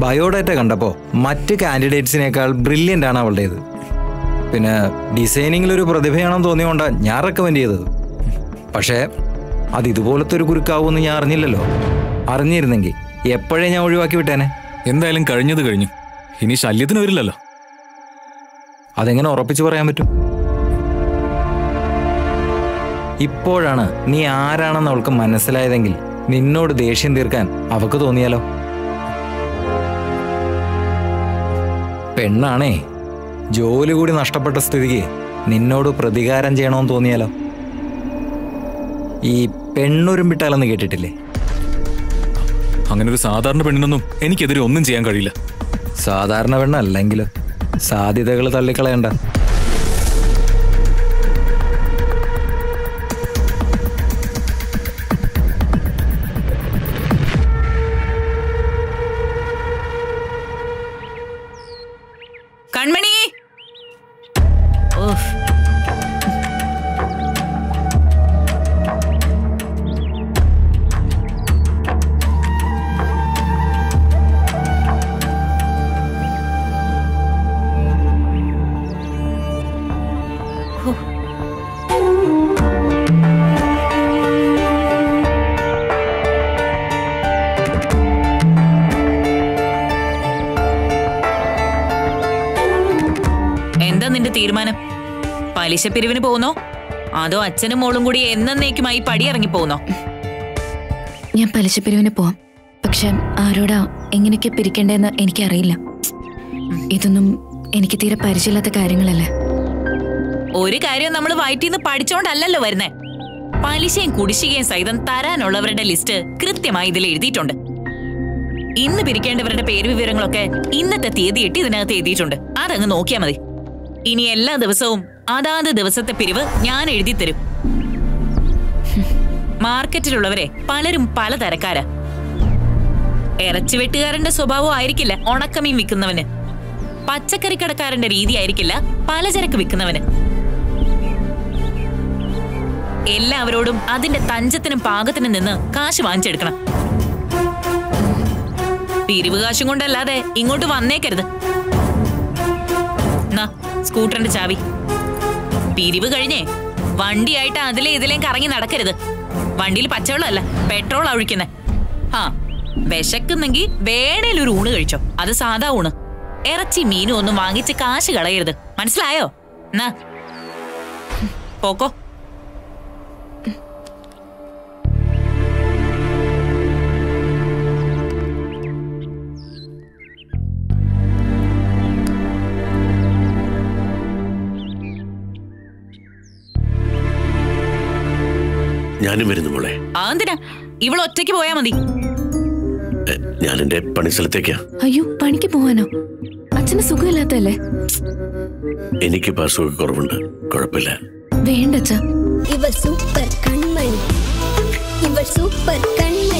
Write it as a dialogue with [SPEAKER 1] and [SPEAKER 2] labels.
[SPEAKER 1] Biodata കണ്ടപ്പോൾ മറ്റ് കാൻഡിഡേറ്റ്സിനേക്കാൾ brilliant ആണ് അവളുടേത്. പിന്നെ ഡിസൈനിങ്ങിലൊരു പ്രതിഭയാണെന്ന് തോന്നിയോണ്ടാണ് ഞാൻ റെക്കമെൻഡ് ചെയ്തത്. പക്ഷേ അത് ഇതുപോലത്തെ ഒരു കുരുക്കാവുമെന്ന് ഞാൻ അറിഞ്ഞില്ലല്ലോ. അറിഞ്ഞിരുന്നെങ്കിൽ എപ്പോഴേ ഞാൻ ഒഴിവാക്കി വിട്ടേനെ?
[SPEAKER 2] എന്തായാലും കഴിഞ്ഞത് കഴിഞ്ഞു. ഇനി ശല്യത്തിന് വരില്ലല്ലോ.
[SPEAKER 1] അതെങ്ങനെ ഉറപ്പിച്ചു പറയാൻ പറ്റും? ഇപ്പോഴാണ് നീ ആരാണെന്ന് അവൾക്ക് മനസ്സിലായതെങ്കിൽ നിന്നോട് ദേഷ്യം തീർക്കാൻ അവക്ക് തോന്നിയാലോ? പെണ്ണാണേ. ജോലി കൂടി നഷ്ടപ്പെട്ട സ്ഥിതിക്ക് നിന്നോട് പ്രതികാരം ചെയ്യണമെന്ന് തോന്നിയാലോ? ഈ പെണ്ണുരുമ്പിട്ടാലെന്ന് കേട്ടിട്ടില്ലേ?
[SPEAKER 2] അങ്ങനെ ഒരു സാധാരണ പെണ്ണിനൊന്നും എനിക്കെതിരെ ഒന്നും ചെയ്യാൻ കഴിയില്ല.
[SPEAKER 1] സാധാരണ പെണ്ണല്ലെങ്കിലും സാധ്യതകൾ തള്ളിക്കളയണ്ട.
[SPEAKER 3] കൺമണി ഓഫ് തീരുമാനം? പലിശ പിരിവിന് പോകുന്നോ? അതോ അച്ഛനും മോളും കൂടി എന്നേക്കുമായി പടി ഇറങ്ങി പോകുന്നോ
[SPEAKER 4] ഞാൻ പലിശ പിരിവിന് പോവാം. പക്ഷെ ആരോടാ എങ്ങനെയൊക്കെ പിരിക്കേണ്ടതെന്ന് എനിക്കറിയില്ല. ഇതൊന്നും എനിക്ക് തീരെ പരിചയമില്ലാത്ത കാര്യങ്ങളല്ലേ?
[SPEAKER 3] ഒരു കാര്യം നമ്മൾ വയറ്റിന്ന് പഠിച്ചോണ്ടല്ലോ വരുന്നേ. പലിശയും കുടിശ്ശികയും സഹിതം തരാനുള്ളവരുടെ ലിസ്റ്റ് കൃത്യമായി ഇതിൽ എഴുതിയിട്ടുണ്ട്. ഇന്ന് പിരിക്കേണ്ടവരുടെ പേര് വിവരങ്ങളൊക്കെ ഇന്നത്തെ തീയതി ഇട്ട് ഇതിനകത്ത് എഴുതിയിട്ടുണ്ട്. അതങ്ങ് നോക്കിയാൽ മതി. ഇനി എല്ലാ ദിവസവും അതാത് ദിവസത്തെ പിരിവ് ഞാൻ എഴുതി തരും. മാർക്കറ്റിലുള്ളവരെ പലരും പല തരക്കാരാ. ഇറച്ചി വെട്ടുകാരന്റെ സ്വഭാവം ആയിരിക്കില്ല ഉണക്കമീൻ വിൽക്കുന്നവന്. പച്ചക്കറി കടക്കാരന്റെ രീതി ആയിരിക്കില്ല പലചരക്ക് വിൽക്കുന്നവന്. എല്ലാവരോടും അതിന്റെ തഞ്ചത്തിനും പാകത്തിനും നിന്ന് കാശ് വാങ്ങിച്ചെടുക്കണം. പിരിവ് കാശും കൊണ്ടല്ലാതെ ഇങ്ങോട്ട് വന്നേക്കരുത്. സ്കൂട്ടറിന്റെ ചാവി. പിരിവ് കഴിഞ്ഞേ വണ്ടിയായിട്ട് അതിലെ ഇതിലേം കറങ്ങി നടക്കരുത്. വണ്ടിയിൽ പച്ചവെള്ളമല്ല പെട്രോൾ ഒഴിക്കുന്നെ. ആ വിശക്കുന്നെങ്കിൽ വേണേൽ ഒരു ഊണ് കഴിച്ചോ അത് സാധാ ഊണ്. ഇറച്ചി മീനും ഒന്നും വാങ്ങിച്ച് കാശ് കളയരുത്. മനസ്സിലായോ? എന്നാ പോക്കോ.
[SPEAKER 5] ഞാനും വരുന്നു മോളെ.
[SPEAKER 3] അതെന്തിനാ ഇവൾ ഒറ്റയ്ക്ക് പോയാ മതി.
[SPEAKER 5] ഞാൻ എന്റെ പണിസ്ഥലത്തേക്കാ
[SPEAKER 4] അയ്യോ പണിക്ക് പോവാനോ? അച്ഛന് സുഖമില്ലാത്തല്ലേ
[SPEAKER 5] എനിക്ക് പാസ്വേഡ് കുറവുണ്ട്. കുഴപ്പമില്ല.
[SPEAKER 4] വേണ്ട
[SPEAKER 6] ഇവൾ സൂപ്പർ കൺമണി. ഇവൾ സൂപ്പർ കൺമണി.